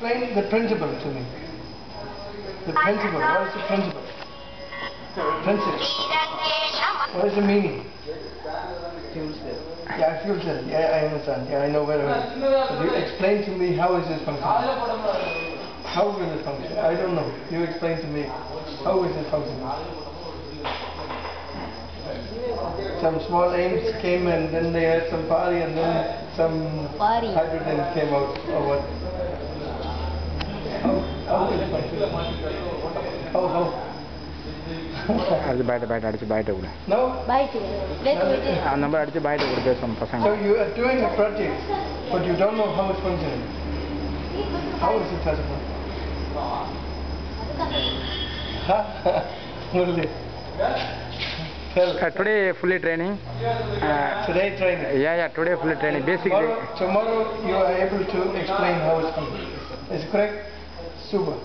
Explain the principle to me. The principle. What is the principle? Principle. What is the meaning? Yeah, fuel cell. Yeah, I understand. Yeah, I know very well. But you explain to me how is this functioning? How will it function? I don't know. You explain to me. How is it functioning? Some small aims came and then they had some party and then some Party. hydrogen came out or what? How, how is it functioning? How, how? அடிச்சு பாயிட்ட பாயிட்ட அடிச்சு பாயிட்ட கொடு no? Bike late போயிட்டு அந்த number அடிச்சு பாயிட்ட கொடு பேசுவோம் பசங்க So you are doing a project, but you don't know how it's functioning. How is it possible? Huh? Really? Tell. Today fully training Today training. Yeah yeah today fully training basic Tomorrow, tomorrow you are able to explain how it's functioning. Is it correct? Super.